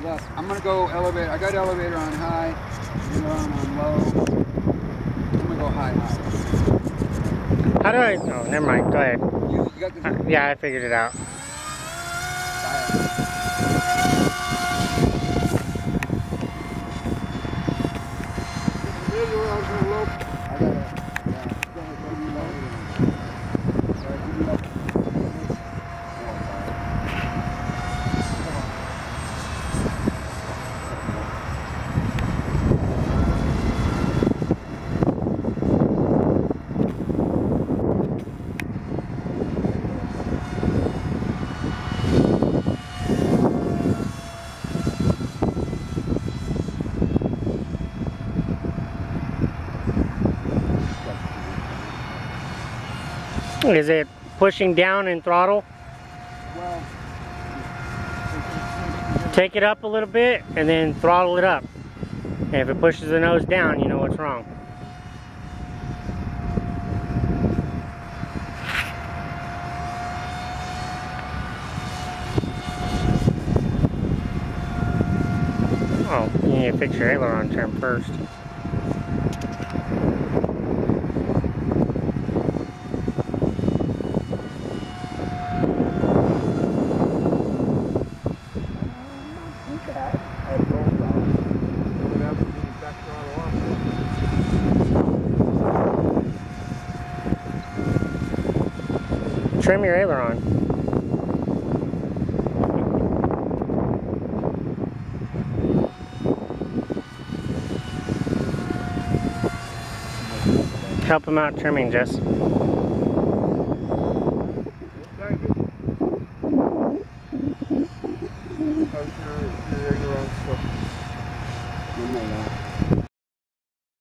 Left. I'm gonna go elevator. I got elevator on high. You're on, on low. I'm gonna go high, high. How do I? Oh, never mind. Go ahead. You, you got this. Uh, yeah, I figured it out. I gotta, yeah, go ahead, go ahead, low. All right, give me up. Is it pushing down in throttle? Take it up a little bit and then throttle it up. And if it pushes the nose down, you know what's wrong. Oh, you need to fix your aileron trim first. Trim your aileron. Help him out trimming, Jess. 很美啊